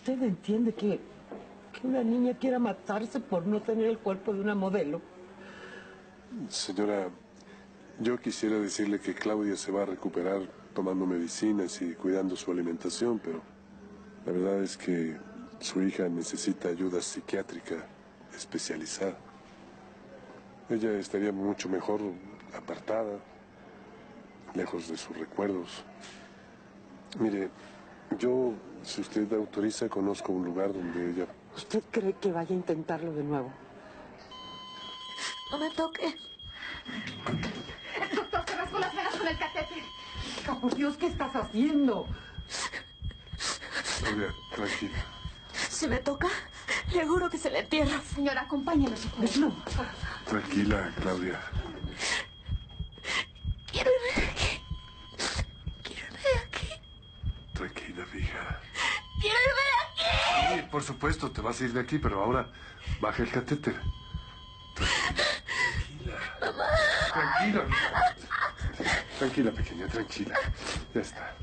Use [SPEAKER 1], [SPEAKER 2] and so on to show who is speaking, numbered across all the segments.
[SPEAKER 1] ¿Usted entiende que, que una niña quiera matarse por no tener el cuerpo de una modelo?
[SPEAKER 2] Señora, yo quisiera decirle que Claudia se va a recuperar tomando medicinas y cuidando su alimentación, pero la verdad es que su hija necesita ayuda psiquiátrica especializada. Ella estaría mucho mejor apartada, lejos de sus recuerdos. Mire, yo, si usted autoriza, conozco un lugar donde ella...
[SPEAKER 1] ¿Usted cree que vaya a intentarlo de nuevo?
[SPEAKER 3] No me toque.
[SPEAKER 4] Doctor, se rascó las venas con el catéter.
[SPEAKER 1] Hija, por Dios, ¿qué estás haciendo?
[SPEAKER 2] Claudia, tranquila.
[SPEAKER 3] Si me toca, le juro que se le entierra.
[SPEAKER 4] Señora, acompáñenos.
[SPEAKER 1] No.
[SPEAKER 2] Tranquila, Claudia.
[SPEAKER 3] Quiero irme de aquí. Quiero irme de aquí.
[SPEAKER 2] Tranquila, hija.
[SPEAKER 3] Quiero irme de aquí.
[SPEAKER 2] Sí, por supuesto, te vas a ir de aquí, pero ahora baja el catéter. Tranquila. Mamá. Tranquila, hija. Tranquila, pequeña, tranquila. Ya está.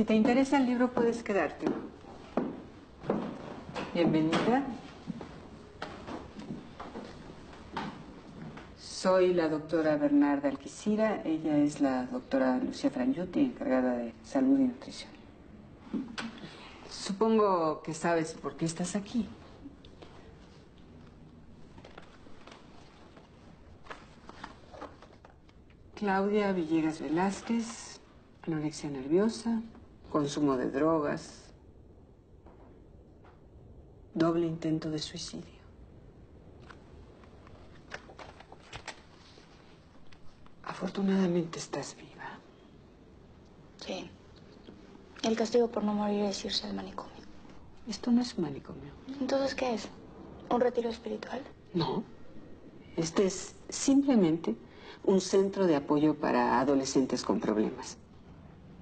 [SPEAKER 5] Si te interesa el libro, puedes quedarte. Bienvenida. Soy la doctora Bernarda Alquicira. Ella es la doctora Lucia Frangiuti, encargada de salud y nutrición. Supongo que sabes por qué estás aquí. Claudia Villegas Velázquez, anorexia nerviosa, consumo de drogas, doble intento de suicidio. Afortunadamente estás viva.
[SPEAKER 6] Sí. El castigo por no morir es irse al manicomio.
[SPEAKER 5] Esto no es un manicomio.
[SPEAKER 6] Entonces, ¿qué es? ¿Un retiro espiritual?
[SPEAKER 5] No. Este es simplemente un centro de apoyo para adolescentes con problemas.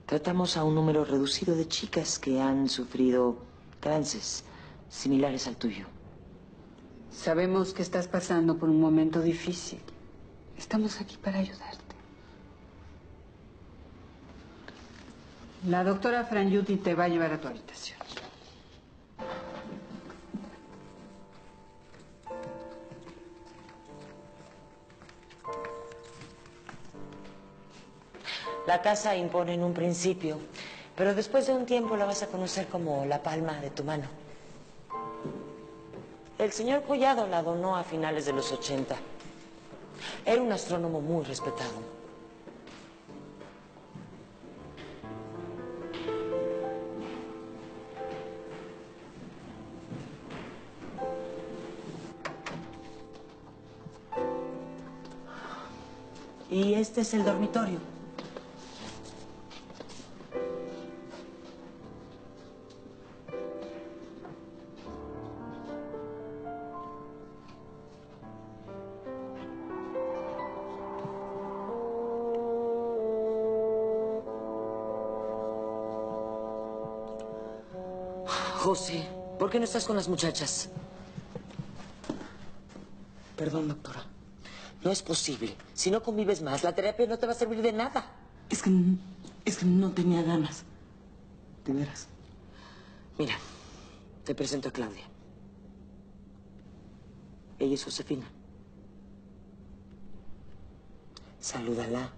[SPEAKER 7] Tratamos a un número reducido de chicas que han sufrido trances similares al tuyo.
[SPEAKER 5] Sabemos que estás pasando por un momento difícil. Estamos aquí para ayudarte. La doctora Frangiuti te va a llevar a tu habitación.
[SPEAKER 7] La casa impone en un principio, pero después de un tiempo la vas a conocer como la palma de tu mano. El señor Collado la donó a finales de los 80. Era un astrónomo muy respetado. Y este es el dormitorio. ¿Por qué no estás con las muchachas? Perdón, doctora. No es posible. Si no convives más, la terapia no te va a servir de nada.
[SPEAKER 1] Es que, es que no tenía ganas. De veras.
[SPEAKER 7] Mira, te presento a Claudia. Ella es Josefina. Salúdala.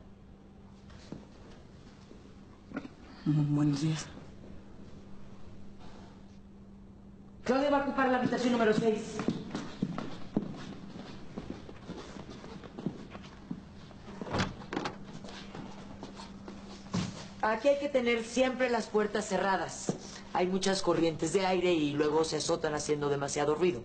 [SPEAKER 1] Buenos días.
[SPEAKER 7] Claudia va a ocupar la habitación número 6. Aquí hay que tener siempre las puertas cerradas. Hay muchas corrientes de aire y luego se azotan haciendo demasiado ruido.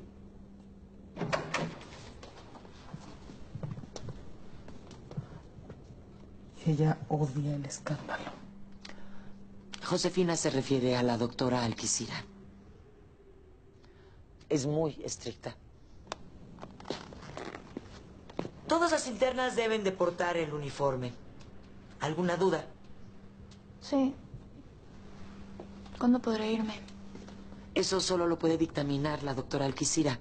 [SPEAKER 1] Ella odia el escándalo.
[SPEAKER 7] Josefina se refiere a la doctora Alquicira. Es muy estricta. Todas las internas deben de portar el uniforme. ¿Alguna duda?
[SPEAKER 6] Sí. ¿Cuándo podré irme?
[SPEAKER 7] Eso solo lo puede dictaminar la doctora Alquicira.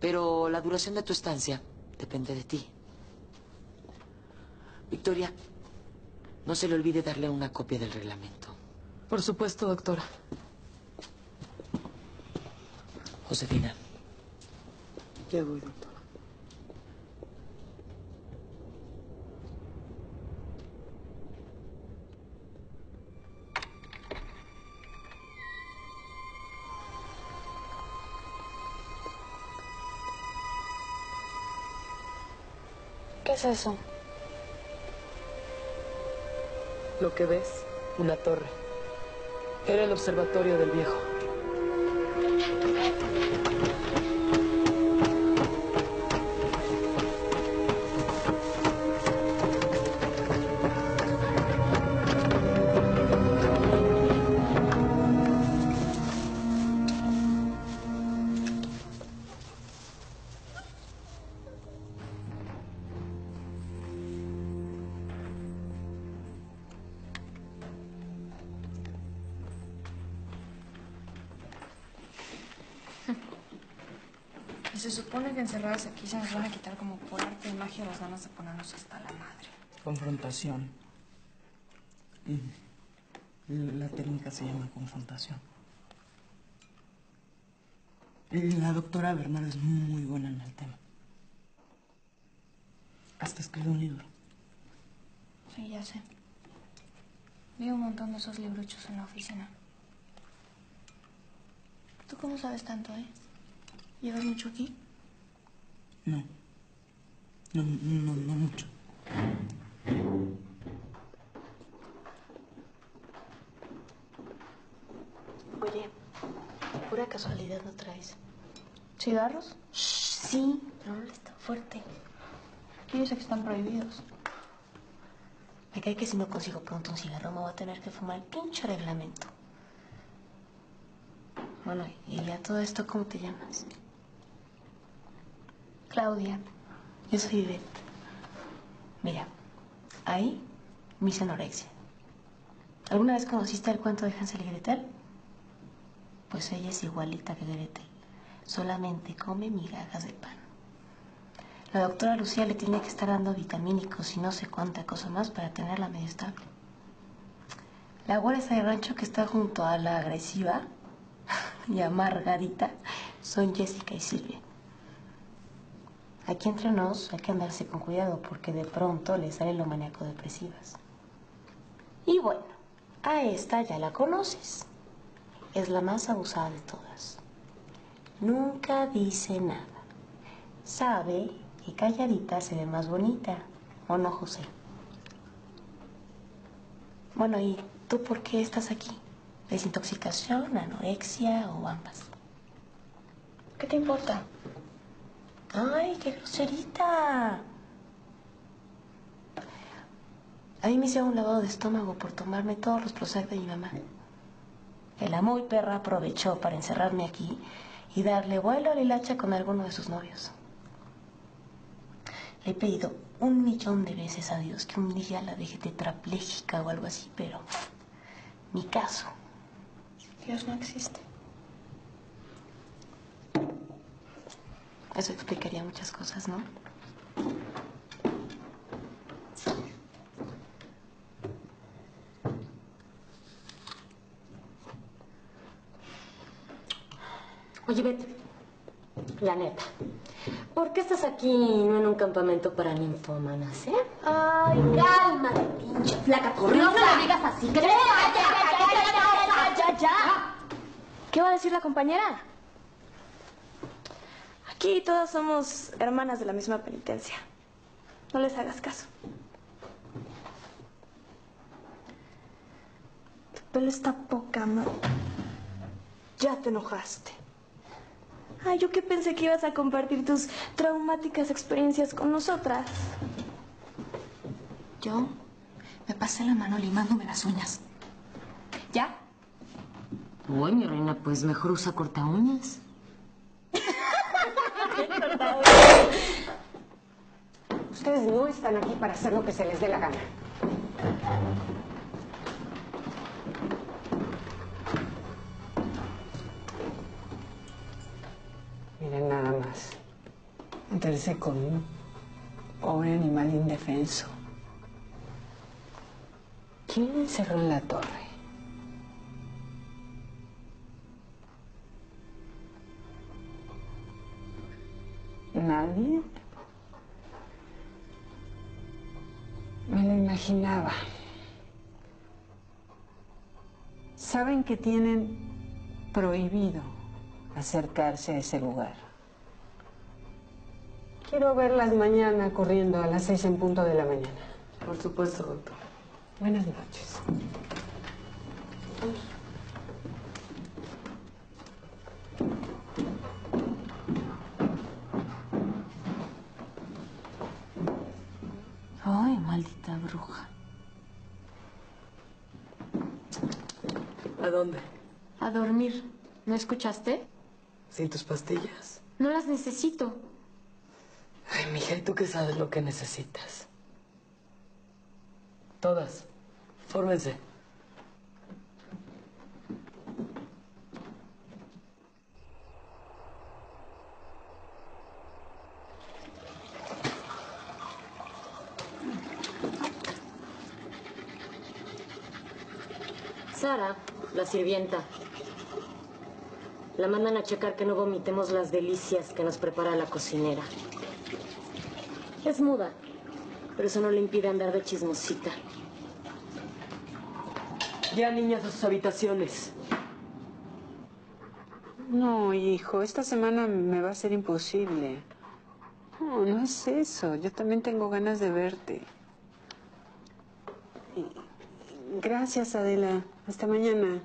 [SPEAKER 7] Pero la duración de tu estancia depende de ti. Victoria, no se le olvide darle una copia del reglamento.
[SPEAKER 1] Por supuesto, doctora.
[SPEAKER 7] Josefina.
[SPEAKER 1] Ya voy, doctora.
[SPEAKER 6] ¿Qué es eso?
[SPEAKER 1] Lo que ves, una torre. Era el observatorio del viejo.
[SPEAKER 6] えっ? Aquí se nos van a quitar como por arte de magia las ganas de ponernos hasta la madre.
[SPEAKER 1] Confrontación. Mm. La técnica se llama confrontación. La doctora Bernal es muy buena en el tema. Hasta escribe un libro.
[SPEAKER 6] Sí, ya sé. Vi un montón de esos libruchos en la oficina. ¿Tú cómo sabes tanto, eh? ¿Llevas mucho aquí?
[SPEAKER 1] No. No, no, no mucho.
[SPEAKER 3] Oye, pura casualidad no traes.
[SPEAKER 6] ¿Cigarros?
[SPEAKER 3] Sí, pero no es tan fuerte.
[SPEAKER 6] ¿Quién dice que están prohibidos?
[SPEAKER 3] Me cae que si no consigo pronto un cigarro me voy a tener que fumar el pinche reglamento. Bueno, y ya todo esto, ¿cómo te llamas?
[SPEAKER 6] Claudia.
[SPEAKER 3] Yo soy Ivette. Mira, ahí mis anorexia. ¿Alguna vez conociste el cuento de Hansel y Gretel? Pues ella es igualita que Gretel. Solamente come migajas de pan. La doctora Lucía le tiene que estar dando vitamínicos y no sé cuánta cosa más para tenerla medio estable. La esa de rancho que está junto a la agresiva y a Margarita son Jessica y Silvia. Aquí entre nos hay que andarse con cuidado porque de pronto le salen los maníaco depresivas. Y bueno, a esta ya la conoces. Es la más abusada de todas. Nunca dice nada. Sabe que calladita se ve más bonita. ¿O no, José? Bueno, ¿y tú por qué estás aquí? ¿Desintoxicación, anorexia o ambas?
[SPEAKER 6] ¿Qué te importa?
[SPEAKER 3] ¡Ay, qué groserita! A mí me hicieron un lavado de estómago por tomarme todos los Prozac de mi mamá. El muy perra aprovechó para encerrarme aquí y darle vuelo a la hilacha con alguno de sus novios. Le he pedido un millón de veces a Dios que un día la deje tetrapléjica o algo así, pero mi caso.
[SPEAKER 6] Dios no existe.
[SPEAKER 3] Eso explicaría muchas cosas, ¿no?
[SPEAKER 8] Oye, Betty, la neta, ¿por qué estás aquí y no en un campamento para ninfómanas, eh?
[SPEAKER 4] Ay, cálmate, pinche flaca corriosa. No me lo digas así. Ya, ya, ya, ya, ya.
[SPEAKER 6] ¿Qué va a decir la compañera? Aquí todas somos hermanas de la misma penitencia. No les hagas caso. Tu pelo está poca madre. Ya te enojaste. Ay, yo que pensé que ibas a compartir tus traumáticas experiencias con nosotras.
[SPEAKER 4] Yo me pasé la mano limándome las uñas. ¿Ya?
[SPEAKER 8] Uy, mi reina, pues mejor usa corta uñas.
[SPEAKER 5] Ustedes no están aquí para hacer lo que se les dé la gana. Miren nada más. Meterse con un pobre animal indefenso. ¿Quién encerró en la torre? ¿Nadie? Me lo imaginaba. Saben que tienen prohibido acercarse a ese lugar. Quiero verlas mañana corriendo a las seis en punto de la mañana.
[SPEAKER 7] Por supuesto, doctor.
[SPEAKER 5] Buenas noches.
[SPEAKER 3] Bruja.
[SPEAKER 7] ¿A dónde?
[SPEAKER 8] A dormir. ¿No escuchaste?
[SPEAKER 7] Sin tus pastillas.
[SPEAKER 8] No las necesito.
[SPEAKER 7] Ay, mija, ¿y tú qué sabes lo que necesitas? Todas. Fórmense.
[SPEAKER 8] Sara, la sirvienta. La mandan a checar que no vomitemos las delicias que nos prepara la cocinera. Es muda, pero eso no le impide andar de chismosita.
[SPEAKER 7] Ya, niñas, a sus habitaciones.
[SPEAKER 5] No, hijo, esta semana me va a ser imposible. No, no es eso. Yo también tengo ganas de verte. Y- Gracias, Adela. Hasta mañana.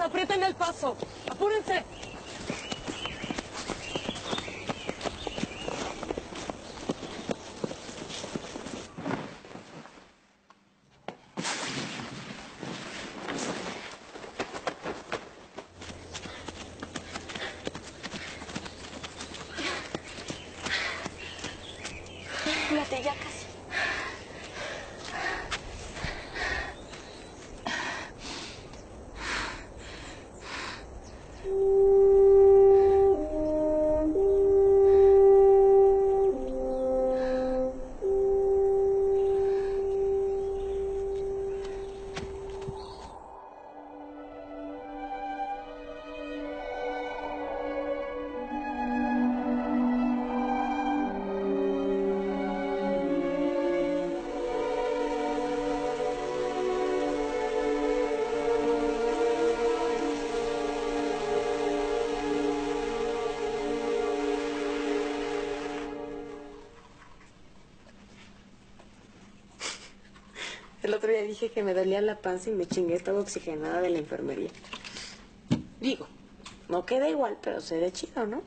[SPEAKER 9] Aprieten el paso. Apúrense.
[SPEAKER 5] Dije que me dolía la panza y me chingué toda oxigenada de la enfermería. Digo, no queda igual, pero se ve chido, ¿no?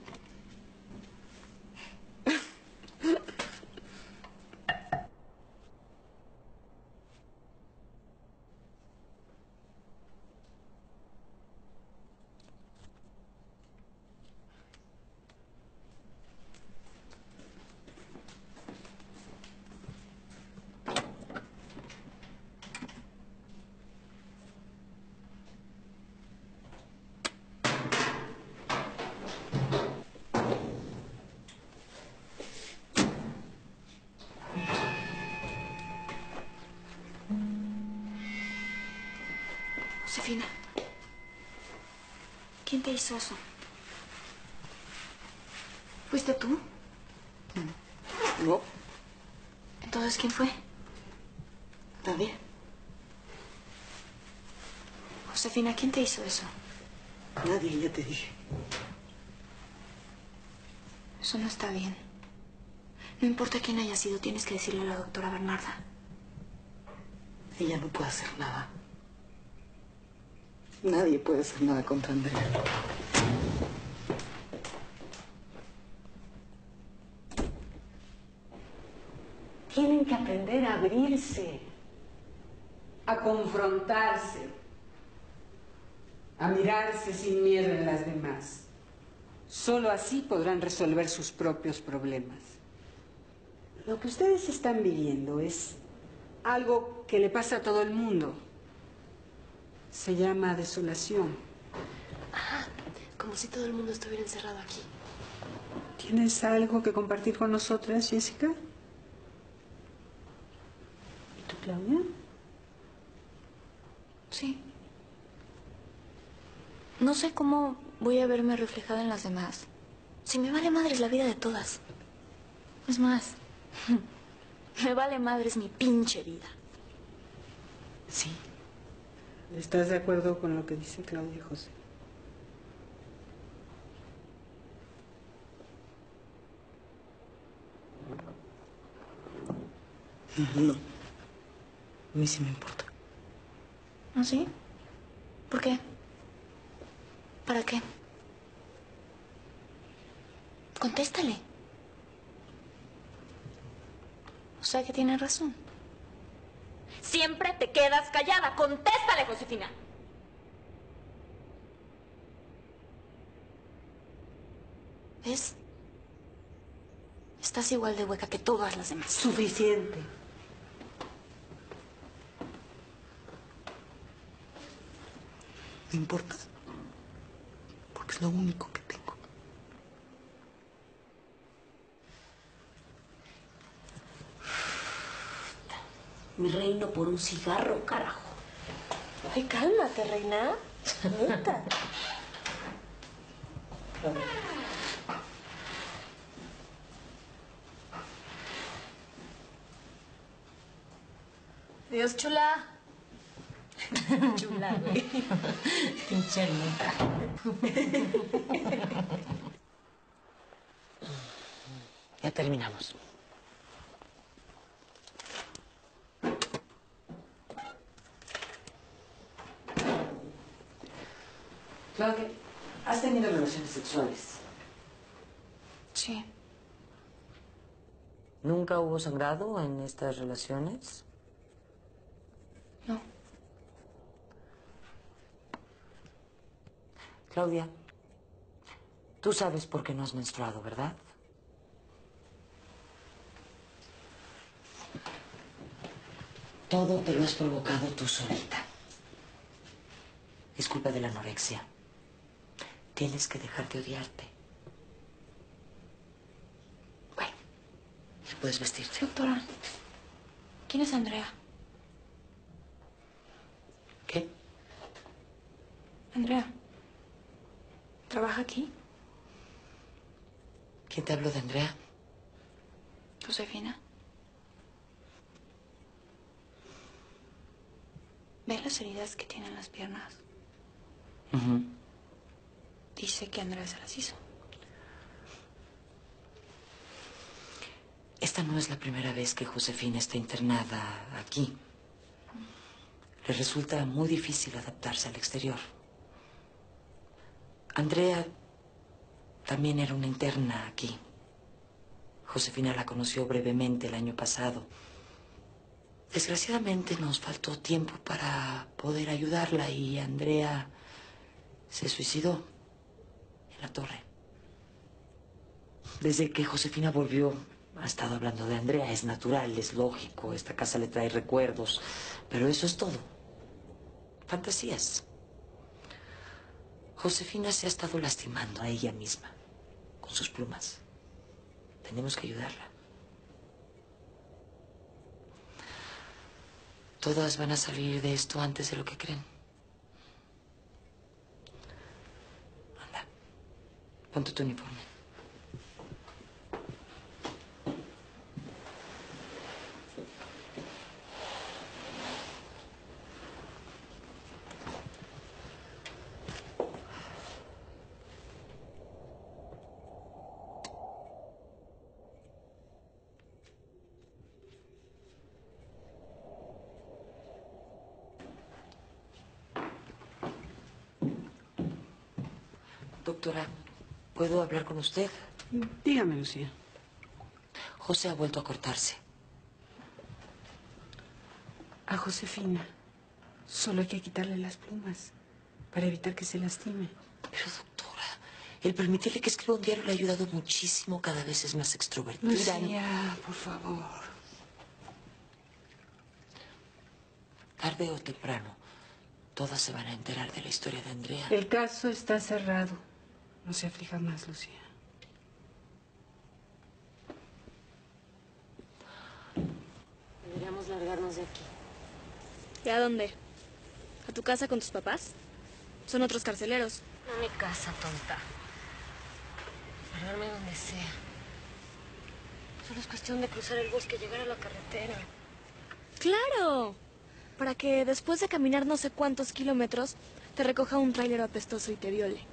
[SPEAKER 10] Josefina, ¿quién te hizo eso? ¿Fuiste tú?
[SPEAKER 1] No,
[SPEAKER 10] Entonces, ¿quién fue?
[SPEAKER 1] nadie.
[SPEAKER 10] Josefina, ¿quién te hizo eso?
[SPEAKER 1] Nadie, ya te dije.
[SPEAKER 10] Eso no está bien. No importa quién haya sido, tienes que decirle a la doctora Bernarda.
[SPEAKER 1] Ella no puede hacer nada. Nadie puede hacer nada contra Andrea.
[SPEAKER 5] Tienen que aprender a abrirse, a confrontarse, a mirarse sin miedo en las demás. Solo así podrán resolver sus propios problemas. Lo que ustedes están viviendo es algo que le pasa a todo el mundo. Se llama desolación.
[SPEAKER 10] Como si todo el mundo estuviera encerrado aquí.
[SPEAKER 5] ¿Tienes algo que compartir con nosotras, Jessica? ¿Y tú, Claudia?
[SPEAKER 10] Sí. No sé cómo voy a verme reflejada en las demás. Si me vale madres la vida de todas. Es más, me vale madres mi pinche vida.
[SPEAKER 1] Sí.
[SPEAKER 5] ¿Estás de acuerdo con lo que dice Claudia José?
[SPEAKER 1] No. A mí sí me importa.
[SPEAKER 10] ¿Ah, sí? ¿Por qué? ¿Para qué? Contéstale. O sea que tiene razón. Siempre te quedas callada. Contéstale, Josefina. ¿Ves? Estás igual de hueca que todas las demás.
[SPEAKER 5] Suficiente.
[SPEAKER 1] Me importa. Porque es lo único que tengo.
[SPEAKER 11] Mi reino por un cigarro, carajo.
[SPEAKER 10] Ay, cálmate, reina. Neta. Dios, chula.
[SPEAKER 11] Chula, güey. Pinche loca.
[SPEAKER 1] Ya terminamos.
[SPEAKER 7] Claudia, ¿has tenido relaciones sexuales?
[SPEAKER 6] Sí.
[SPEAKER 7] ¿Nunca hubo sangrado en estas relaciones?
[SPEAKER 6] No.
[SPEAKER 7] Claudia, tú sabes por qué no has menstruado, ¿verdad? Todo te lo has provocado tú solita. Es culpa de la anorexia. Tienes que dejar de odiarte. Bueno, ya puedes vestirte.
[SPEAKER 6] Doctora, ¿quién es Andrea?
[SPEAKER 7] ¿Qué?
[SPEAKER 6] Andrea. ¿Trabaja aquí?
[SPEAKER 7] ¿Quién te habló de Andrea?
[SPEAKER 6] Josefina. ¿Ve las heridas que tiene en las piernas?
[SPEAKER 7] Ujú.
[SPEAKER 6] Dice que Andrea se las hizo.
[SPEAKER 7] Esta no es la primera vez que Josefina está internada aquí. Le resulta muy difícil adaptarse al exterior. Andrea también era una interna aquí. Josefina la conoció brevemente el año pasado. Desgraciadamente nos faltó tiempo para poder ayudarla y Andrea se suicidó la torre. Desde que Josefina volvió, ha estado hablando de Andrea. Es natural, es lógico. Esta casa le trae recuerdos. Pero eso es todo. Fantasías. Josefina se ha estado lastimando a ella misma con sus plumas. Tenemos que ayudarla. Todas van a salir de esto antes de lo que creen. Ponte tu uniforme. Doctora, ¿puedo hablar con usted?
[SPEAKER 5] Dígame, Lucía.
[SPEAKER 7] José ha vuelto a cortarse.
[SPEAKER 5] A Josefina solo hay que quitarle las plumas para evitar que se lastime.
[SPEAKER 7] Pero, doctora, el permitirle que escriba un diario le ha ayudado muchísimo. Cada vez es más extrovertida.
[SPEAKER 5] Lucía, por favor.
[SPEAKER 7] Tarde o temprano, todas se van a enterar de la historia de Andrea.
[SPEAKER 5] El caso está cerrado. No se aflija más, Lucía.
[SPEAKER 8] Deberíamos largarnos de aquí.
[SPEAKER 6] ¿Y a dónde? ¿A tu casa con tus papás? Son otros carceleros.
[SPEAKER 8] No mi casa, tonta. Largarme donde sea. Solo es cuestión de cruzar el bosque y llegar a la carretera.
[SPEAKER 6] ¡Claro! Para que después de caminar no sé cuántos kilómetros, te recoja un tráiler apestoso y te viole.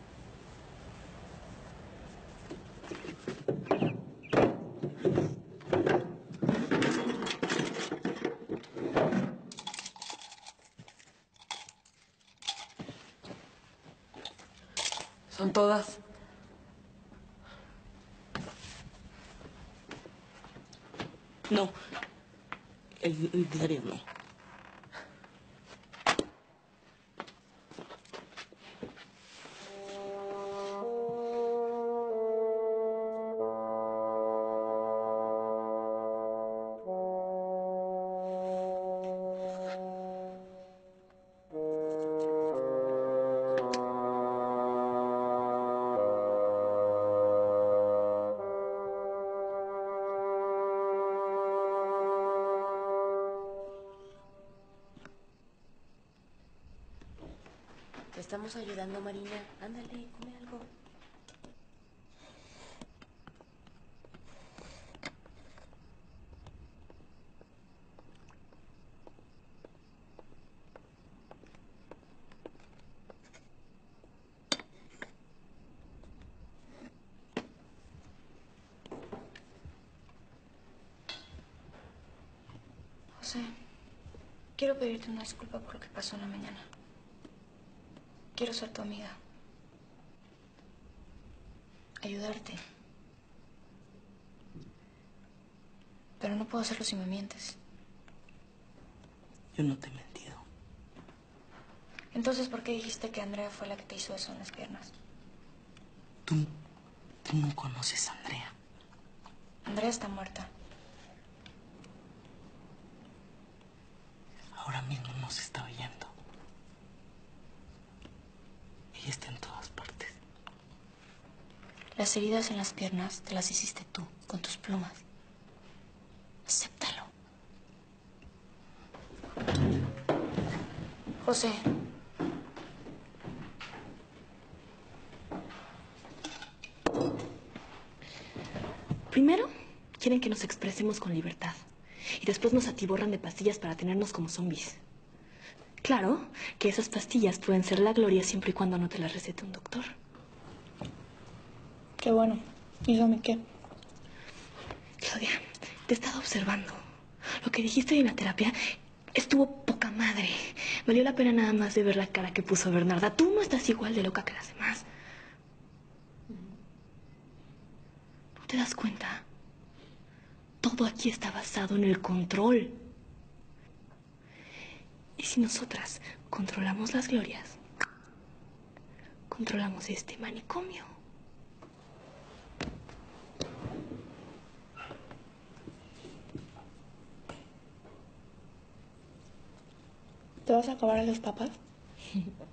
[SPEAKER 7] ¿Son todas?
[SPEAKER 9] No. El, el diario no.
[SPEAKER 8] Ayudando, Marina. Ándale, come algo.
[SPEAKER 6] José, quiero pedirte una disculpa por lo que pasó en la mañana. Quiero ser tu amiga.
[SPEAKER 10] ayudarte. Pero no puedo hacerlo si me mientes.
[SPEAKER 1] Yo no te he mentido.
[SPEAKER 10] Entonces, ¿por qué dijiste que Andrea fue la que te hizo eso en las piernas?
[SPEAKER 1] Tú, tú no conoces a Andrea.
[SPEAKER 10] Andrea está muerta.
[SPEAKER 1] Ahora mismo no se está oyendo. En todas partes.
[SPEAKER 10] Las heridas en las piernas te las hiciste tú, con tus plumas. Acéptalo. José.
[SPEAKER 6] Primero, quieren que nos expresemos con libertad. Y después nos atiborran de pastillas para tenernos como zombies. Claro que esas pastillas pueden ser la gloria siempre y cuando no te las recete un doctor.
[SPEAKER 10] Qué bueno. Dígame qué.
[SPEAKER 6] Claudia, te he estado observando. Lo que dijiste en la terapia estuvo poca madre. Valió la pena nada más de ver la cara que puso Bernarda. Tú no estás igual de loca que las demás. ¿No te das cuenta? Todo aquí está basado en el control. Y si nosotras controlamos las glorias, controlamos este manicomio.
[SPEAKER 10] ¿Te vas a acabar a los papas?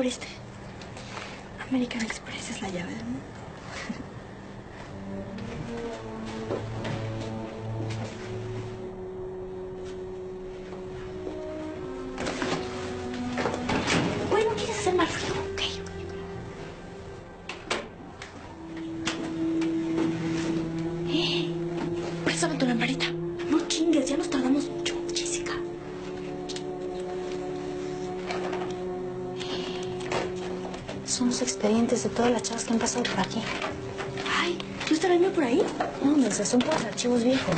[SPEAKER 6] abriste? American Express es la llave del
[SPEAKER 10] todas las chavas que han pasado por aquí.
[SPEAKER 6] Ay, ¿tú estarás por ahí?
[SPEAKER 10] No, Melissa, son puros archivos viejos.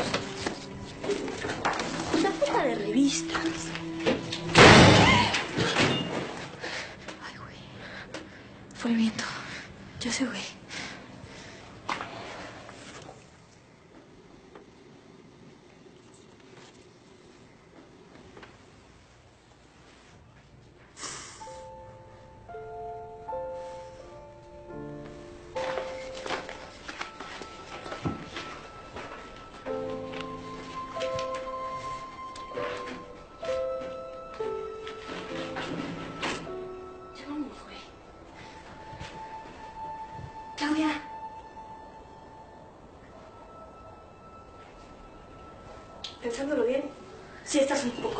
[SPEAKER 6] Sí estás un poco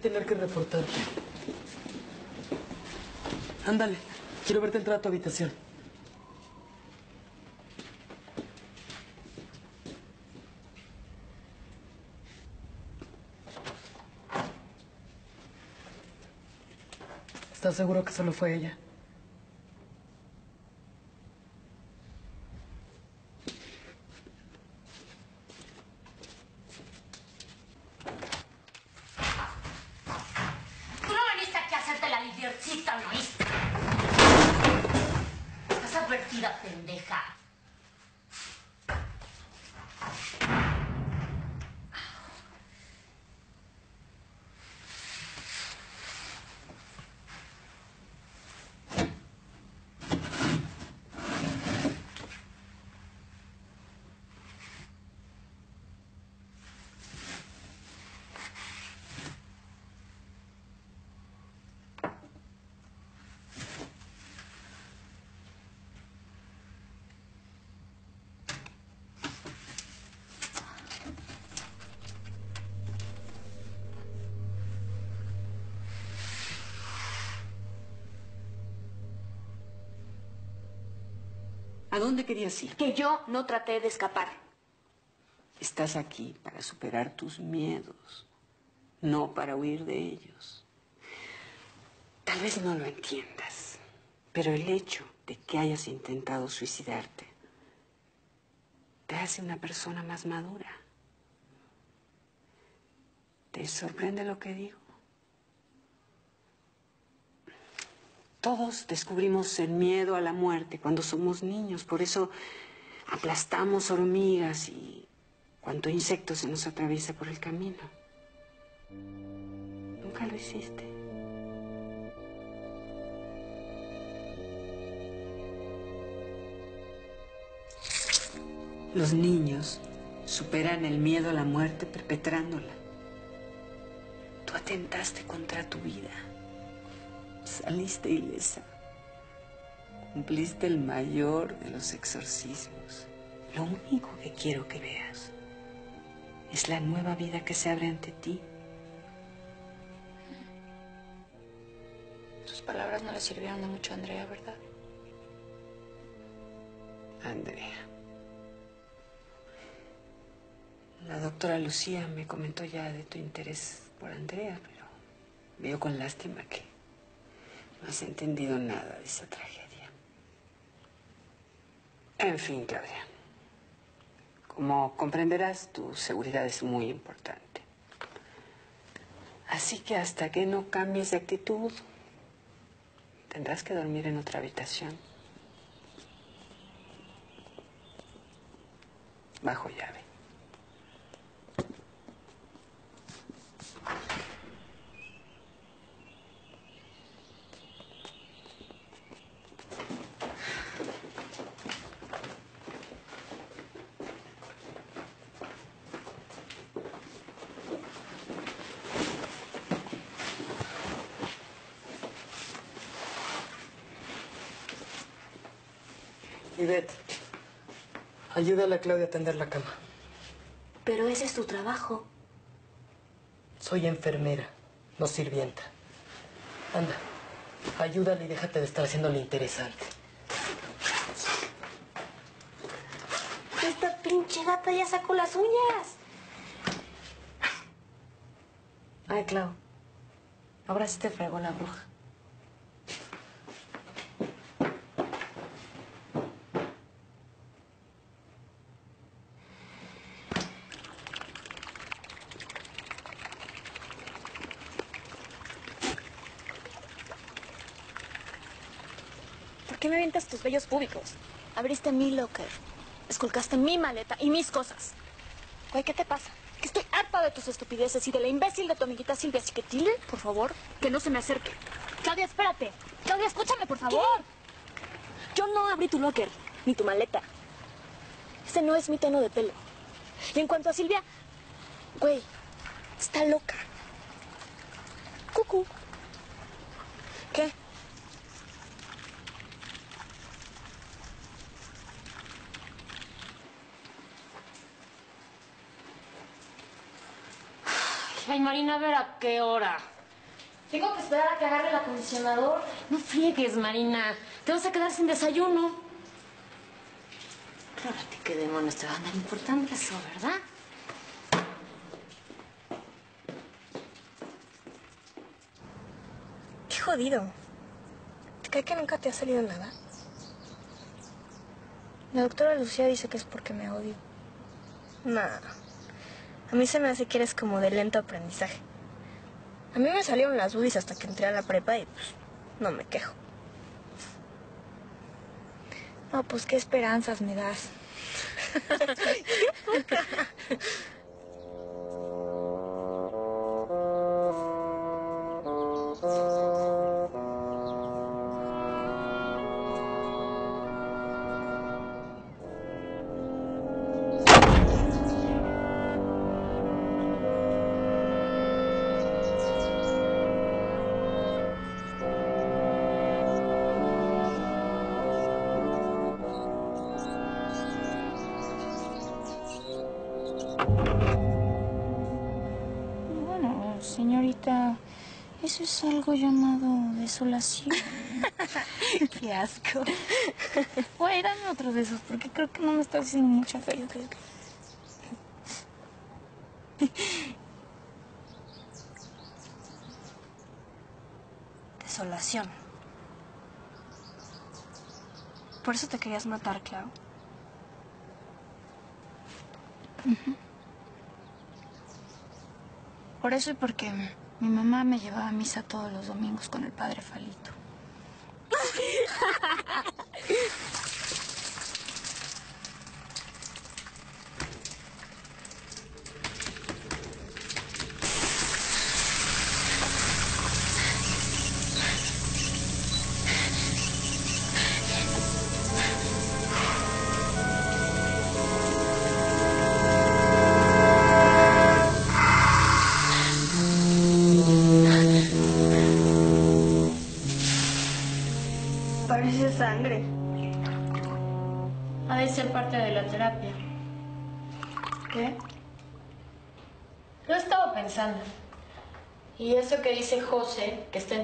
[SPEAKER 9] tener que reportarte. Ándale, quiero verte entrar a tu habitación. ¿Estás seguro que solo fue ella?
[SPEAKER 4] Tú no veniste aquí a hacerte la lidercita, ¿no oíste? Estás advertida, pendeja.
[SPEAKER 5] ¿A dónde querías ir?
[SPEAKER 6] Que yo no traté de escapar.
[SPEAKER 5] Estás aquí para superar tus miedos, no para huir de ellos. Tal vez no lo entiendas, pero el hecho de que hayas intentado suicidarte te hace una persona más madura. ¿Te sorprende lo que digo? Todos descubrimos el miedo a la muerte cuando somos niños, por eso aplastamos hormigas y cuanto insecto se nos atraviesa por el camino. Nunca lo hiciste. Los niños superan el miedo a la muerte perpetrándola. Tú atentaste contra tu vida. Saliste ilesa. Cumpliste el mayor de los exorcismos. Lo único que quiero que veas es la nueva vida que se abre ante ti.
[SPEAKER 6] Tus palabras no le sirvieron de mucho a Andrea, ¿verdad?
[SPEAKER 5] Andrea. La doctora Lucía me comentó ya de tu interés por Andrea, pero veo con lástima que no has entendido nada de esa tragedia. En fin, Claudia. Como comprenderás, tu seguridad es muy importante. Así que hasta que no cambies de actitud, tendrás que dormir en otra habitación. Bajo llave.
[SPEAKER 9] Ivette, ayúdale a Claudia a tender la cama.
[SPEAKER 6] Pero ese es tu trabajo.
[SPEAKER 9] Soy enfermera, no sirvienta. Anda, ayúdale y déjate de estar haciéndole interesante.
[SPEAKER 6] Esta pinche gata ya sacó las uñas.
[SPEAKER 3] Ay, Clau. Ahora sí te fregó la bruja.
[SPEAKER 6] ¿Por qué me avientas tus bellos públicos? Abriste mi locker, esculcaste mi maleta y mis cosas. Güey, ¿qué te pasa? Que estoy harta de tus estupideces y de la imbécil de tu amiguita Silvia. Así que dile, por favor, que no se me acerque. Claudia, espérate. Claudia, escúchame, por favor. Yo no abrí tu locker, ni tu maleta. Ese no es mi tono de pelo. Y en cuanto a Silvia, güey, Está loca. Cucu. ¿Qué?
[SPEAKER 8] Ay, Marina, a ver a qué hora. Tengo que esperar a que agarre el acondicionador. No friegues, Marina. Te vas a quedar sin desayuno. Claro, a ti qué demonios te va a andar importando eso, ¿verdad?
[SPEAKER 6] Qué jodido. ¿Te cae que nunca te ha salido nada? La doctora Lucía dice que es porque me odio. Nada. A mí se me hace que eres como de lento aprendizaje. A mí me salieron las boobies hasta que entré a la prepa y pues no me quejo. No, pues qué esperanzas me das.
[SPEAKER 10] llamado desolación.
[SPEAKER 6] qué asco.
[SPEAKER 10] Güey, dame otro de esos, porque creo que no me está haciendo mucha fe.
[SPEAKER 6] Desolación. Por eso te querías matar, Clau.
[SPEAKER 10] Por eso y porque mi mamá me llevaba a misa todos los domingos con el padre Falito.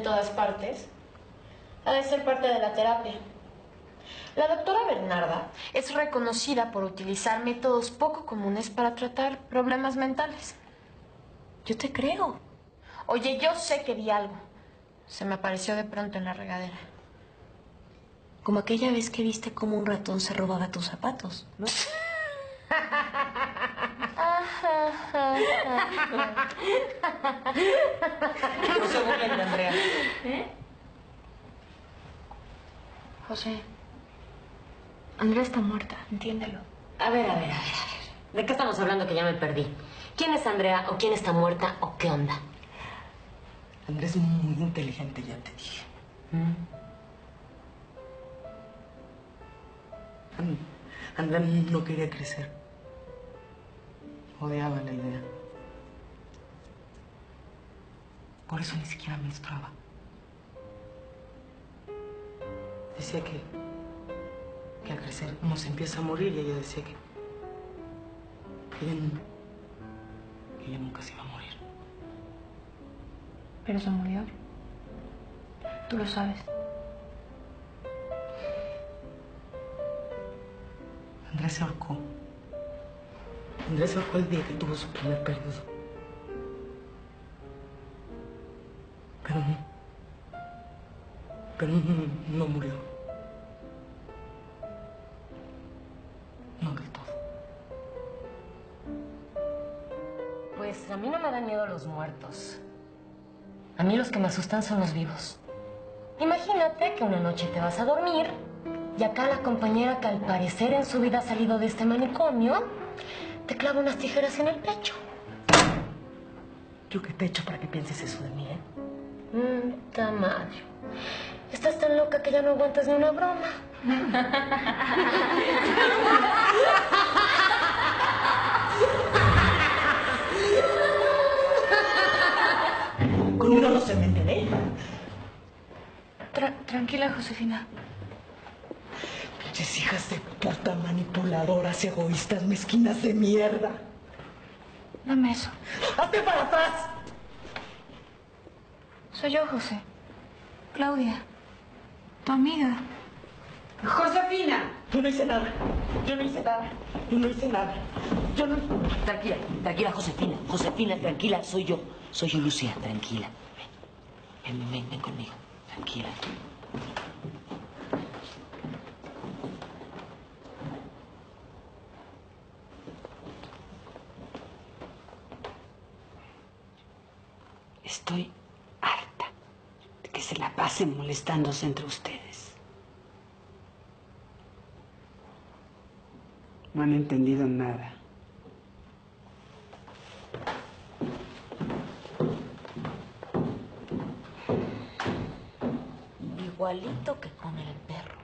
[SPEAKER 4] Todas partes, ha de ser parte de la terapia. La doctora Bernarda es reconocida por utilizar métodos poco comunes para tratar problemas mentales. Yo te creo. Oye, yo sé que vi algo. Se me apareció de pronto en la regadera.
[SPEAKER 8] Como aquella vez que viste cómo un ratón se robaba tus zapatos. No
[SPEAKER 12] se burlen de Andrea.
[SPEAKER 4] ¿Eh?
[SPEAKER 6] José, Andrea está muerta, entiéndelo.
[SPEAKER 8] A ver, a ver, a ver, a ver. ¿De qué estamos hablando que ya me perdí? ¿Quién es Andrea o quién está muerta o qué onda?
[SPEAKER 1] Andrea es muy inteligente, ya te dije. And- Andrea no quería crecer. Odiaba la idea. Por eso ni siquiera menstruaba. Decía que, que al crecer uno se empieza a morir y ella decía que, que ella, que ella nunca se iba a morir.
[SPEAKER 6] Pero se murió. Tú lo sabes.
[SPEAKER 1] Andrés se ahorcó. Andrés ahorcó el día que tuvo su primer periodo. Pero. Pero no murió. No del todo.
[SPEAKER 8] Pues a mí no me dan miedo los muertos. A mí los que me asustan son los vivos. Imagínate que una noche te vas a dormir y acá la compañera que al parecer en su vida ha salido de este manicomio te clavo unas tijeras en el pecho.
[SPEAKER 1] Yo qué te hecho para que pienses eso de mí, ¿eh?
[SPEAKER 8] Mmm, tamaño. Estás tan loca que ya no aguantas ni una broma. Con uno no se meten, ¿eh?
[SPEAKER 10] Tranquila, Josefina.
[SPEAKER 1] Pinches hijas de puta manipuladoras, egoístas, mezquinas de mierda.
[SPEAKER 10] Dame eso.
[SPEAKER 1] ¡Hazte para atrás!
[SPEAKER 10] Soy yo, José. Claudia. Tu amiga.
[SPEAKER 5] Josefina.
[SPEAKER 1] Yo no hice nada. Yo no hice nada. Yo no hice nada. Yo no...
[SPEAKER 7] Tranquila, tranquila, Josefina. Josefina, tranquila, soy yo. Soy yo, Lucía, tranquila. Ven, ven, ven, ven conmigo. Tranquila.
[SPEAKER 5] Estoy harta de que se la pasen molestándose entre ustedes. No han entendido nada.
[SPEAKER 7] Igualito que con el perro.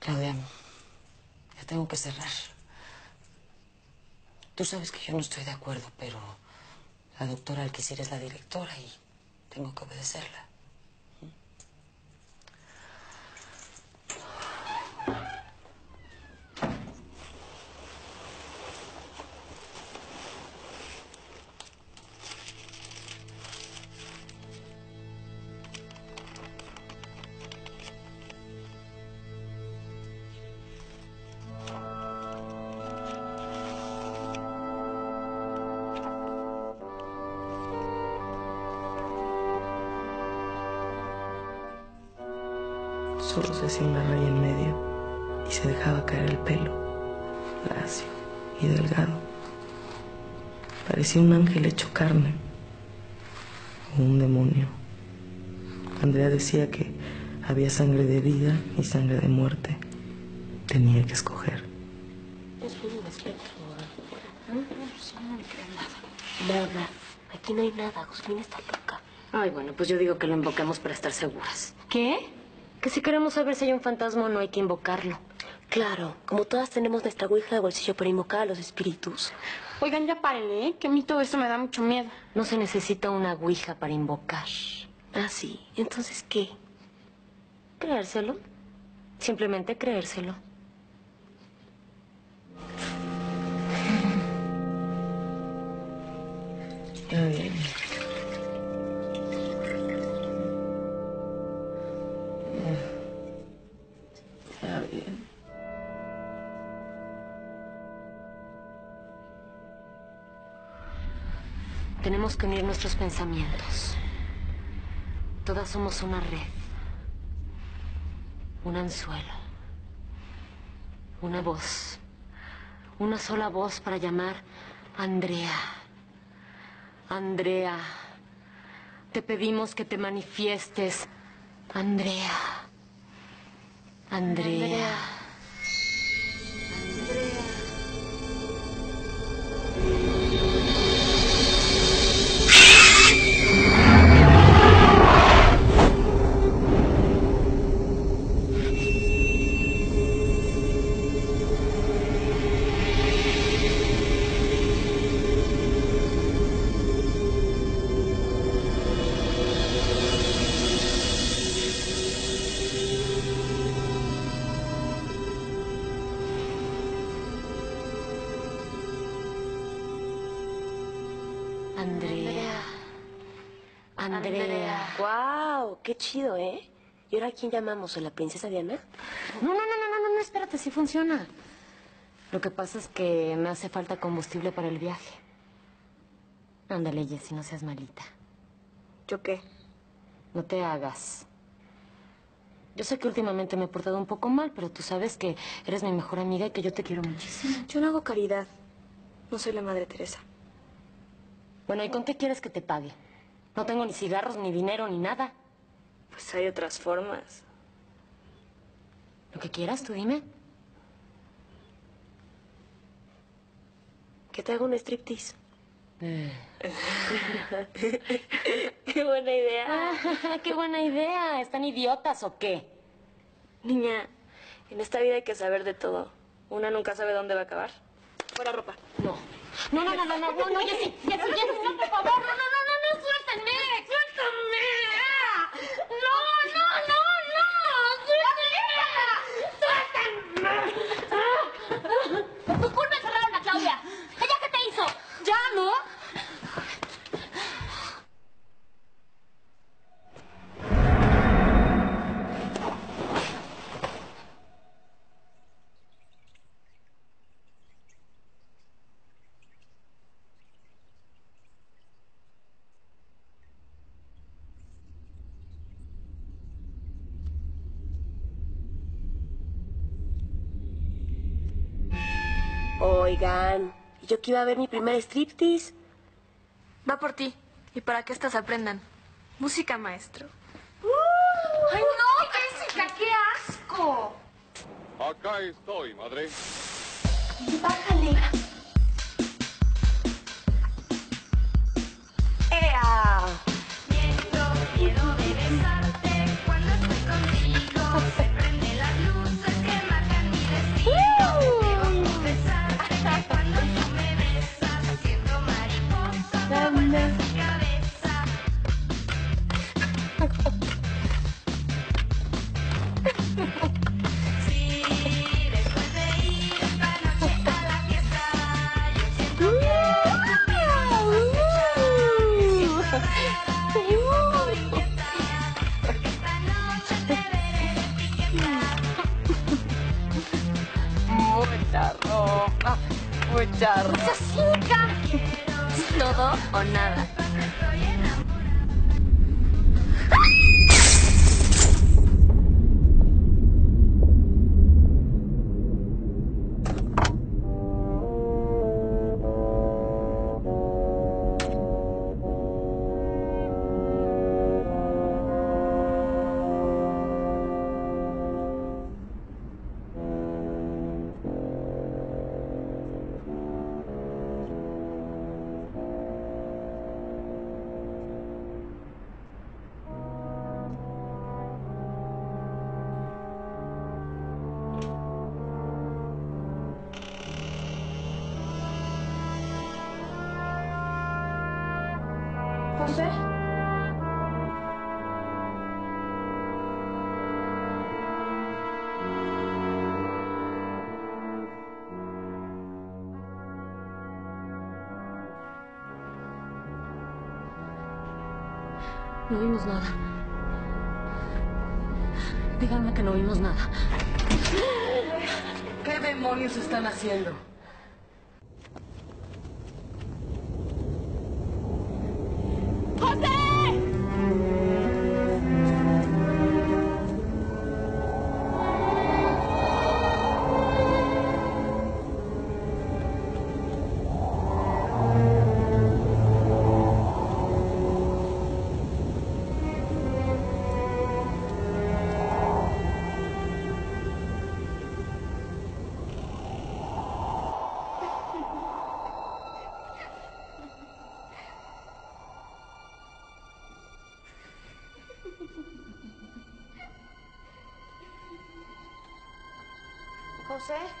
[SPEAKER 7] Claudia, ya tengo que cerrar. Tú sabes que yo no estoy de acuerdo, pero la doctora Alquicir es la directora y tengo que obedecerla.
[SPEAKER 9] Parecía un ángel hecho carne o un demonio. Andrea decía que había sangre de vida y sangre de muerte. Tenía que escoger.
[SPEAKER 8] Es un espectro. No, no, no me creo nada. Nada. Aquí no hay nada. Josefina está loca. Ay, bueno, pues yo digo que lo invocamos para estar seguras. ¿Qué? Que si queremos saber si hay un fantasma no hay que invocarlo. Claro, como todas tenemos nuestra ouija de bolsillo para invocar a los espíritus.
[SPEAKER 10] Oigan, ya párenle, ¿eh? Que a mí todo esto me da mucho miedo.
[SPEAKER 8] No se necesita una ouija para invocar.
[SPEAKER 3] Ah, sí. Entonces, ¿qué?
[SPEAKER 8] Creérselo. Simplemente creérselo. Que unir nuestros pensamientos. Todas somos una red. Un anzuelo. Una voz. Una sola voz para llamar Andrea. Andrea. Te pedimos que te manifiestes. Andrea. Andrea. Andrea.
[SPEAKER 3] ¡Wow! ¡Qué chido, eh! ¿Y ahora a quién llamamos? ¿A la princesa Diana?
[SPEAKER 8] No, no, no, no, no, no, no, espérate, sí funciona. Lo que pasa es que me hace falta combustible para el viaje. Ándale, Jessy, no seas malita.
[SPEAKER 3] ¿Yo qué?
[SPEAKER 8] No te hagas. Yo sé que últimamente me he portado un poco mal, pero tú sabes que eres mi mejor amiga y que yo te quiero muchísimo.
[SPEAKER 6] Yo no hago caridad. No soy la Madre Teresa.
[SPEAKER 8] Bueno, ¿y con qué quieres que te pague? No tengo ni cigarros, ni dinero, ni nada.
[SPEAKER 6] Pues hay otras formas.
[SPEAKER 8] Lo que quieras, tú dime.
[SPEAKER 6] Que te haga un striptease.
[SPEAKER 8] Eh.
[SPEAKER 6] Qué buena idea.
[SPEAKER 8] Ah, ¡Qué buena idea! ¿Están idiotas o qué?
[SPEAKER 6] Niña, en esta vida hay que saber de todo. Una nunca sabe dónde va a acabar. Fuera ropa.
[SPEAKER 8] No. No, no, no, no, no, no, no, Jessy, Jessy, Jessy, no, por favor, no, no, no, no, no, suéltame, suéltame. No, no, no, no, suéltame. Suéltame.
[SPEAKER 4] Por tu culpa encerraron a Claudia. ¿Ella qué te hizo?
[SPEAKER 8] Ya, ¿no?
[SPEAKER 6] Oigan, ¿y yo que iba a ver mi primer striptease?
[SPEAKER 10] Va por ti. Y para que estas aprendan. Música, maestro.
[SPEAKER 4] ¡Ay, no, Jessica! ¡Qué asco!
[SPEAKER 13] Acá estoy, madre.
[SPEAKER 4] Bájale.
[SPEAKER 6] ¡Ea!
[SPEAKER 4] Quiero de besarte cuando estoy contigo.
[SPEAKER 6] Mucha ropa.
[SPEAKER 4] ¡Esa cinca!
[SPEAKER 6] Todo o nada.
[SPEAKER 8] Nada. Díganme que no vimos nada.
[SPEAKER 9] ¿Qué demonios están haciendo?
[SPEAKER 10] José.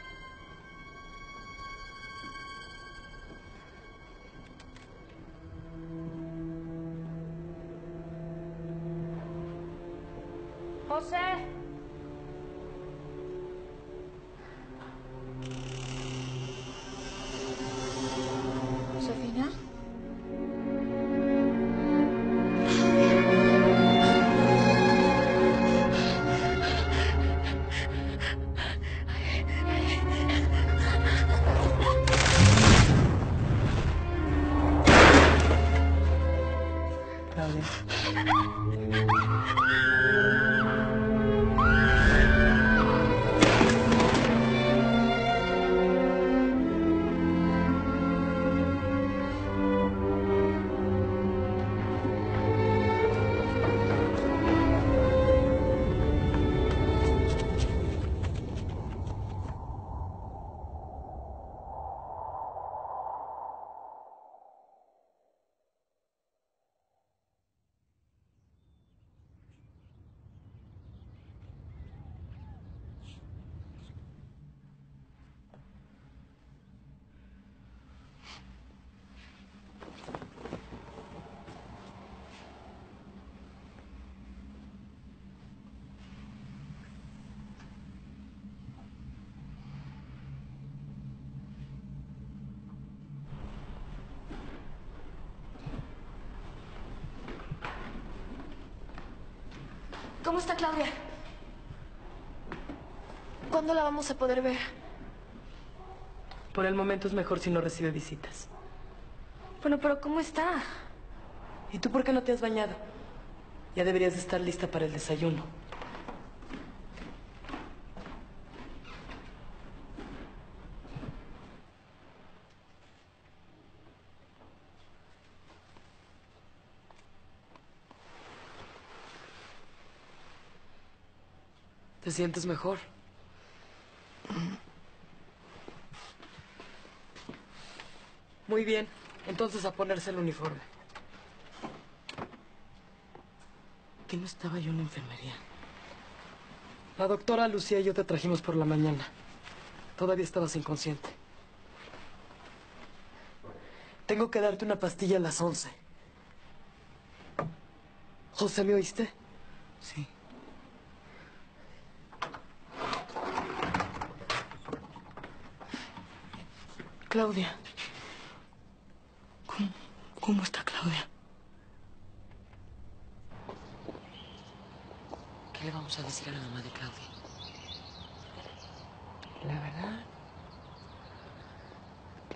[SPEAKER 9] Claudia.
[SPEAKER 6] ¿Cómo está Claudia? ¿Cuándo la vamos a poder ver?
[SPEAKER 9] Por el momento es mejor si no recibe visitas.
[SPEAKER 6] Bueno, pero ¿cómo está?
[SPEAKER 9] ¿Y tú por qué no te has bañado? Ya deberías de estar lista para el desayuno. Sientes mejor? Muy bien, entonces a ponerse el uniforme. ¿Que no estaba yo en la enfermería? La doctora Lucía y yo te trajimos por la mañana. Todavía estabas inconsciente. Tengo que darte una pastilla a las 11. José, ¿me oíste? Sí. Claudia. ¿Cómo, cómo está Claudia?
[SPEAKER 7] ¿Qué le vamos a decir a la mamá de Claudia?
[SPEAKER 5] La verdad,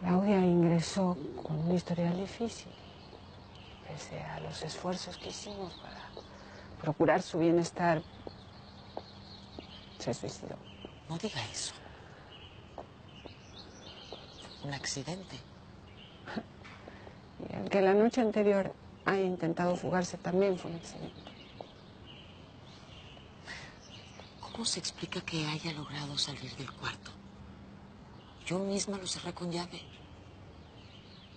[SPEAKER 5] Claudia ingresó con un historial difícil, pese a los esfuerzos que hicimos para procurar su bienestar. Se suicidó.
[SPEAKER 7] No diga eso. Un accidente.
[SPEAKER 5] Y el que la noche anterior haya intentado fugarse también fue un accidente.
[SPEAKER 7] ¿Cómo se explica que haya logrado salir del cuarto? Yo misma lo cerré con llave.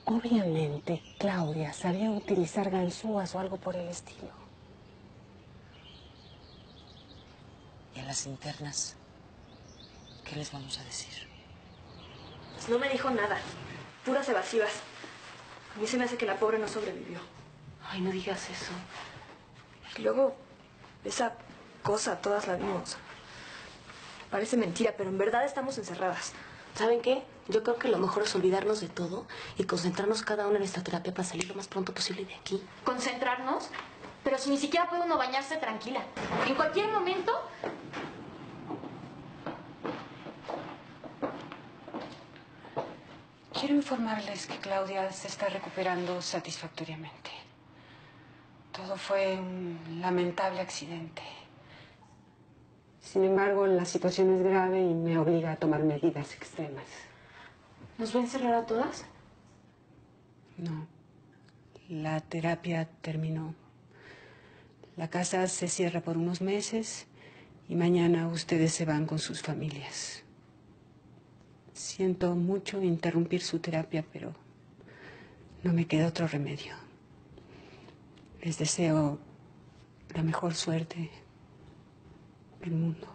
[SPEAKER 5] Obviamente, Claudia sabía utilizar ganzúas o algo por el estilo.
[SPEAKER 7] ¿Y a las internas? ¿Qué les vamos a decir?
[SPEAKER 6] No me dijo nada. Puras evasivas. A mí se me hace que la pobre no sobrevivió.
[SPEAKER 3] Ay, no digas eso.
[SPEAKER 6] Y luego, esa cosa, todas la vimos. Parece mentira, pero en verdad estamos encerradas.
[SPEAKER 3] ¿Saben qué? Yo creo que lo mejor es olvidarnos de todo y concentrarnos cada una en esta terapia para salir lo más pronto posible de aquí.
[SPEAKER 10] ¿Concentrarnos? Pero si ni siquiera puede uno bañarse tranquila. En cualquier momento
[SPEAKER 5] Quiero informarles que Claudia se está recuperando satisfactoriamente. Todo fue un lamentable accidente. Sin embargo, la situación es grave y me obliga a tomar medidas extremas.
[SPEAKER 3] ¿Nos va a encerrar a todas?
[SPEAKER 5] No. La terapia terminó. La casa se cierra por unos meses y mañana ustedes se van con sus familias. Siento mucho interrumpir su terapia, pero no me queda otro remedio. Les deseo la mejor suerte del mundo.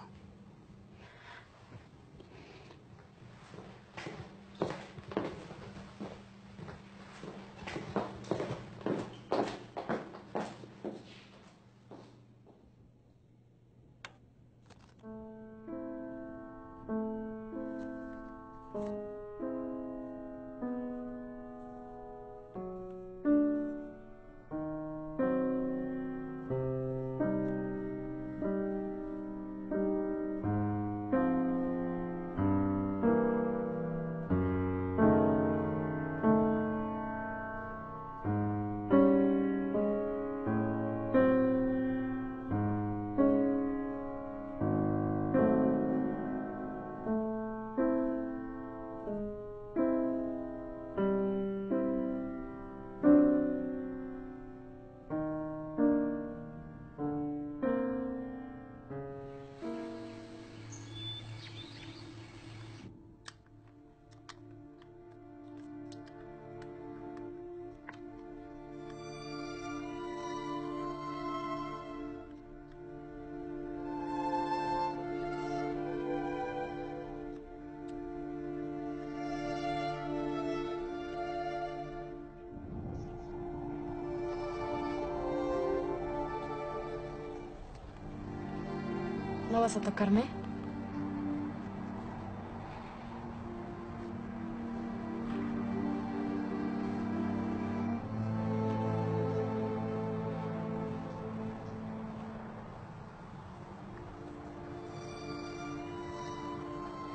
[SPEAKER 6] ¿No vas a tocarme?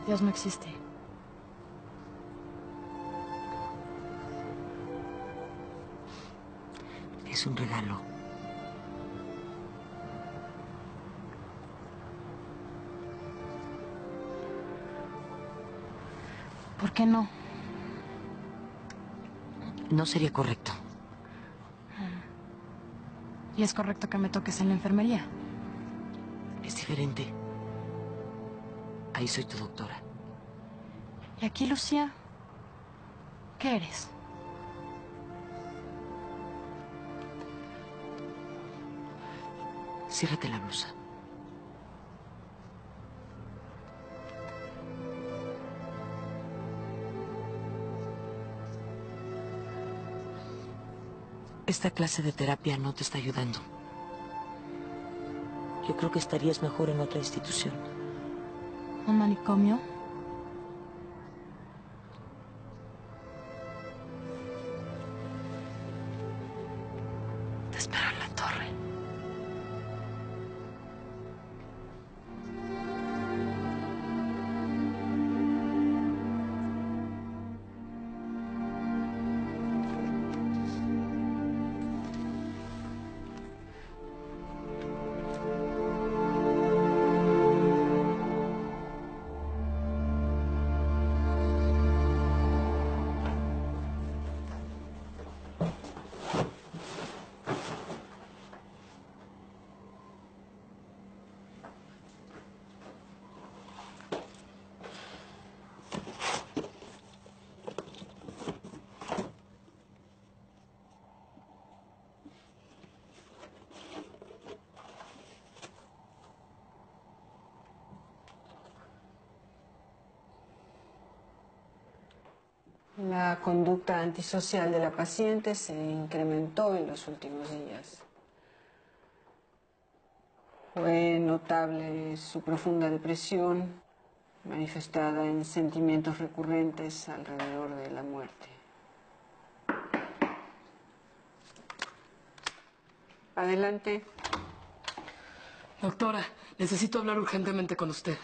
[SPEAKER 4] Dios no existe. Qué no?
[SPEAKER 7] No sería correcto.
[SPEAKER 4] Y es correcto que me toques en la enfermería.
[SPEAKER 7] Es diferente. Ahí soy tu doctora.
[SPEAKER 4] ¿Y aquí, Lucía? ¿Qué eres?
[SPEAKER 7] Ciérrate la blusa. Esta clase de terapia no te está ayudando. Yo creo que estarías mejor en otra institución.
[SPEAKER 4] ¿Un manicomio?
[SPEAKER 5] Conducta antisocial de la paciente se incrementó en los últimos días. Fue notable su profunda depresión, manifestada en sentimientos recurrentes alrededor de la muerte. Adelante.
[SPEAKER 9] Doctora, necesito hablar urgentemente con usted.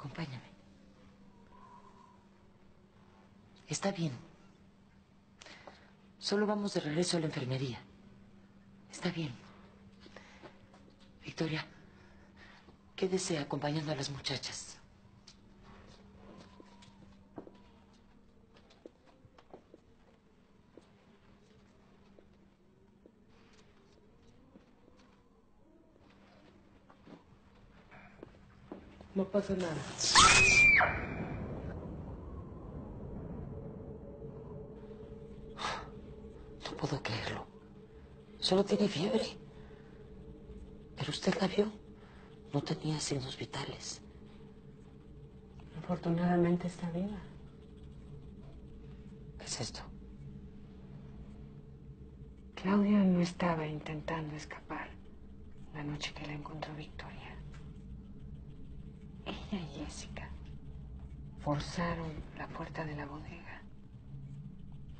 [SPEAKER 7] Acompáñame. Está bien. Solo vamos de regreso a la enfermería. Está bien. Victoria, quédese acompañando a las muchachas.
[SPEAKER 9] No pasa nada.
[SPEAKER 7] No puedo creerlo. Solo tiene fiebre. Pero usted la vio. No tenía signos vitales.
[SPEAKER 5] Afortunadamente está viva.
[SPEAKER 7] ¿Qué es esto?
[SPEAKER 5] Claudia no estaba intentando escapar la noche que la encontró Victoria. Ella y Jessica forzaron la puerta de la bodega.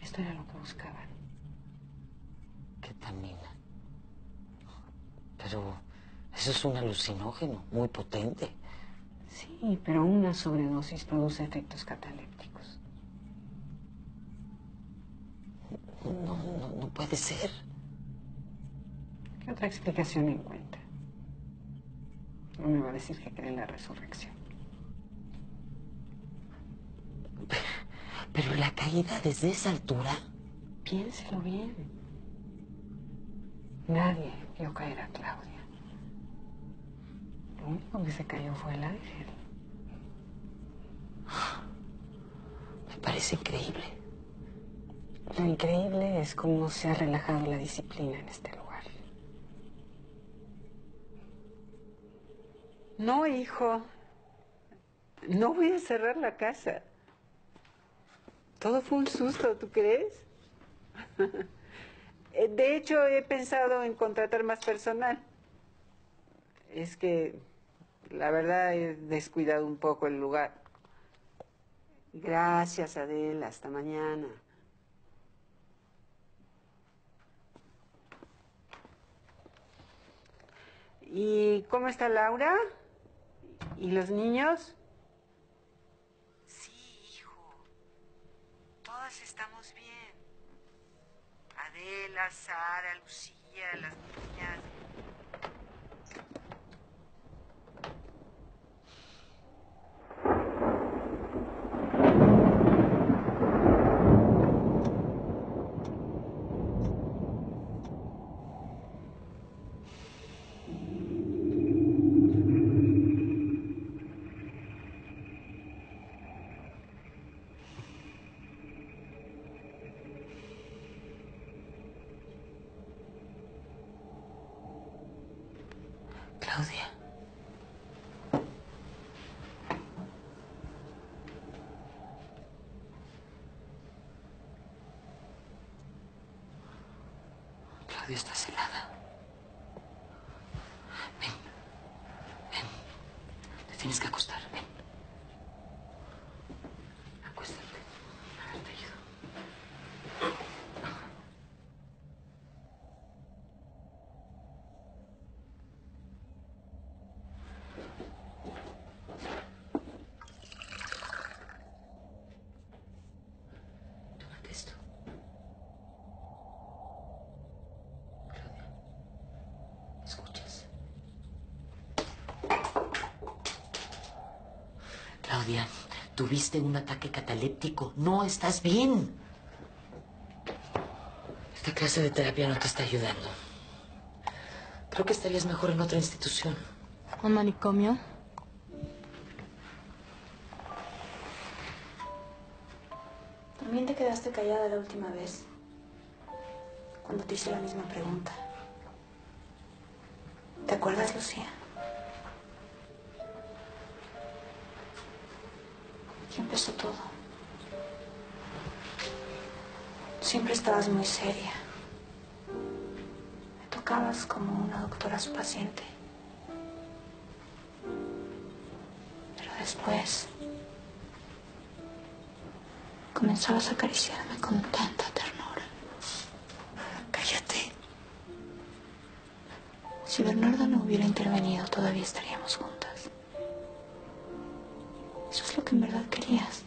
[SPEAKER 5] Esto era lo que buscaban.
[SPEAKER 7] Ketamina. Pero eso es un alucinógeno muy potente.
[SPEAKER 5] Sí, pero una sobredosis produce efectos catalépticos.
[SPEAKER 7] No, no, no puede ser.
[SPEAKER 5] ¿Qué otra explicación encuentra? No me va a decir que cree en la resurrección.
[SPEAKER 7] Pero la caída desde esa altura.
[SPEAKER 5] Piénselo bien. Nadie vio caer a Claudia. Lo único que se cayó fue el ángel.
[SPEAKER 7] Me parece increíble.
[SPEAKER 5] Lo increíble es cómo se ha relajado la disciplina en este lugar. No, hijo. No voy a cerrar la casa. Todo fue un susto, ¿tú crees? Eh, De hecho, he pensado en contratar más personal. Es que, la verdad, he descuidado un poco el lugar. Gracias, Adela. Hasta mañana. ¿Y cómo está Laura? ¿Y los niños? Sí, hijo. Estamos bien. Adela, Sara, Lucía, las niñas.
[SPEAKER 7] Claudia. Claudia está helada. Ven. Ven. Te tienes que acostar. Ven. Acuéstate. A ver, te ayudo. Tómate esto. Claudia. ¿Escuchas? Claudia, tuviste un ataque cataléptico. No estás bien. Esta clase de terapia no te está ayudando. Creo que estarías mejor en otra institución.
[SPEAKER 6] ¿Un manicomio?
[SPEAKER 10] También te quedaste callada la última vez, cuando te hice la misma pregunta. ¿Te acuerdas, Lucía? Estabas muy seria. Me tocabas como una doctora a su paciente. Pero después comenzabas a acariciarme con tanta ternura. Cállate. Si Bernardo no hubiera intervenido, todavía estaríamos juntas. Eso es lo que en verdad querías.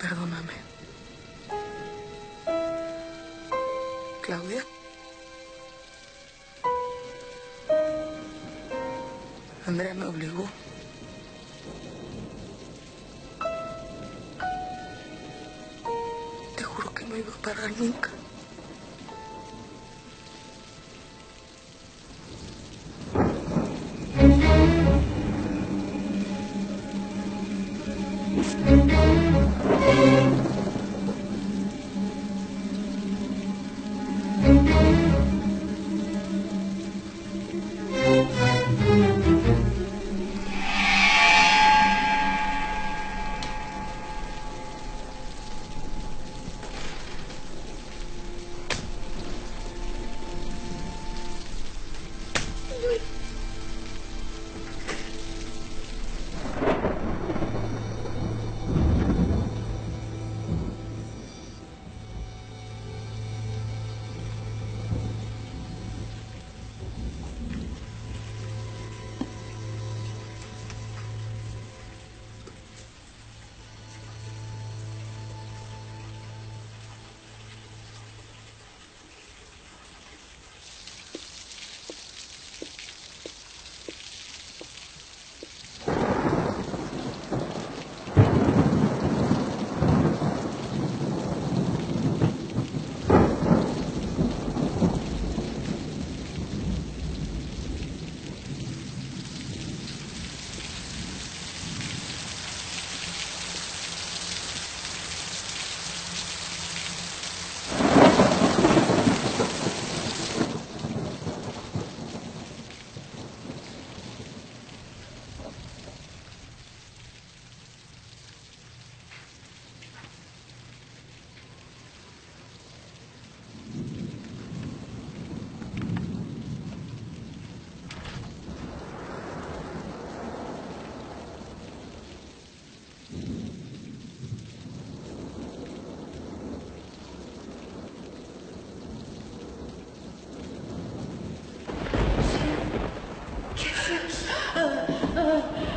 [SPEAKER 9] Perdóname. Claudia. Andrea me obligó. Te juro que no iba a parar nunca.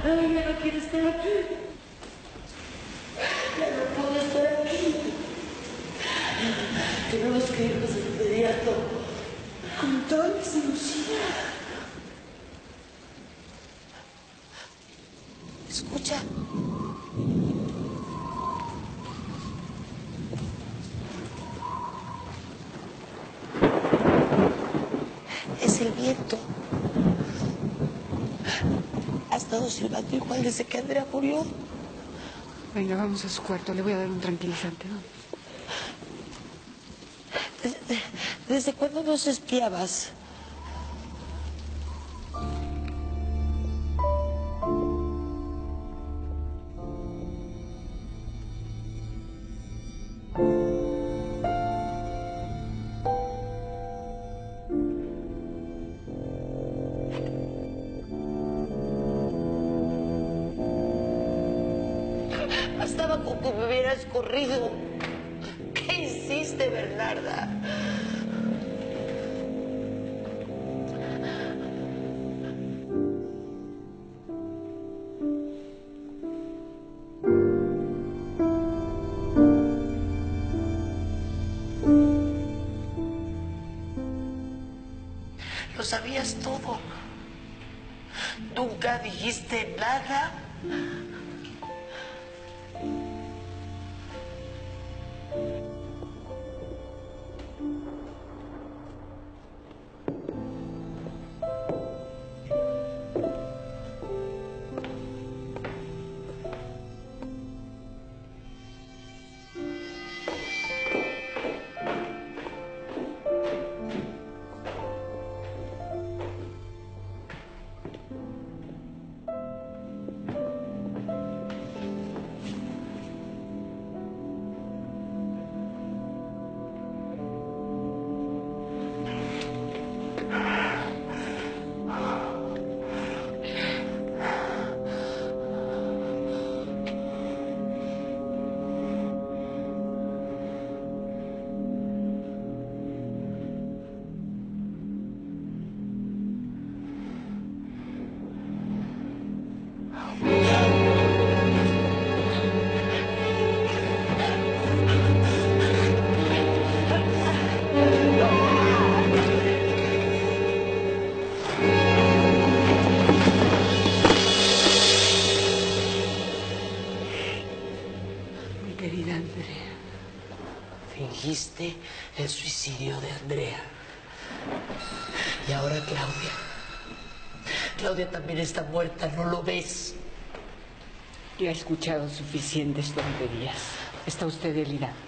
[SPEAKER 4] Ay, ya no quiero estar aquí. Ya no puedo
[SPEAKER 7] que irnos de inmediato.
[SPEAKER 5] Con toda la Lucía.
[SPEAKER 7] Escucha. Es el viento. Ha estado silbando igual desde que Andrea murió.
[SPEAKER 5] Venga, vamos a su cuarto. Le voy a dar un tranquilizante. Vamos.
[SPEAKER 7] ¿Desde, desde cuándo nos espiabas? Lo sabías todo. Nunca dijiste nada. Está muerta, ¿no lo ves?
[SPEAKER 5] Ya he escuchado suficientes tonterías. Está usted delirando.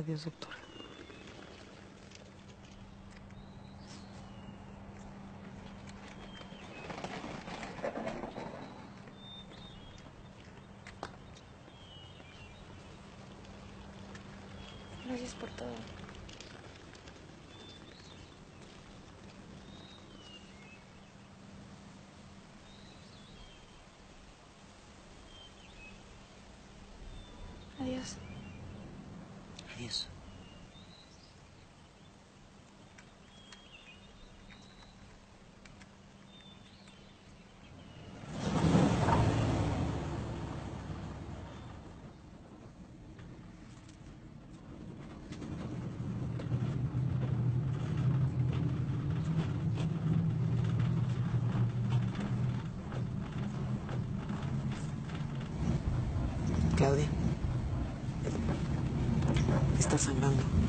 [SPEAKER 1] Adiós, doctora.
[SPEAKER 10] Gracias por todo. Adiós.
[SPEAKER 7] Adiós.
[SPEAKER 1] Claudia. Está sangrando.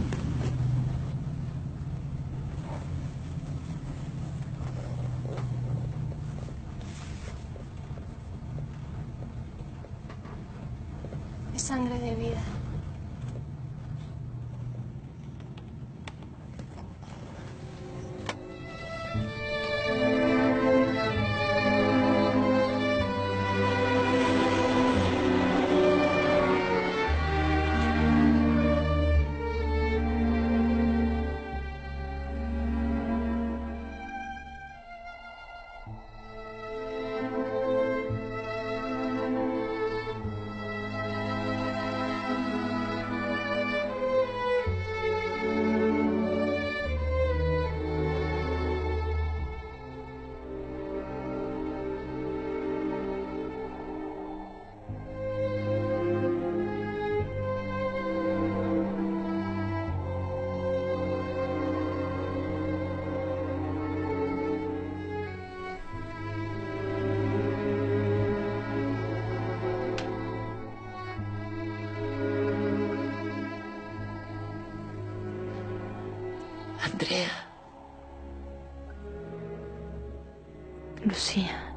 [SPEAKER 14] Lucía.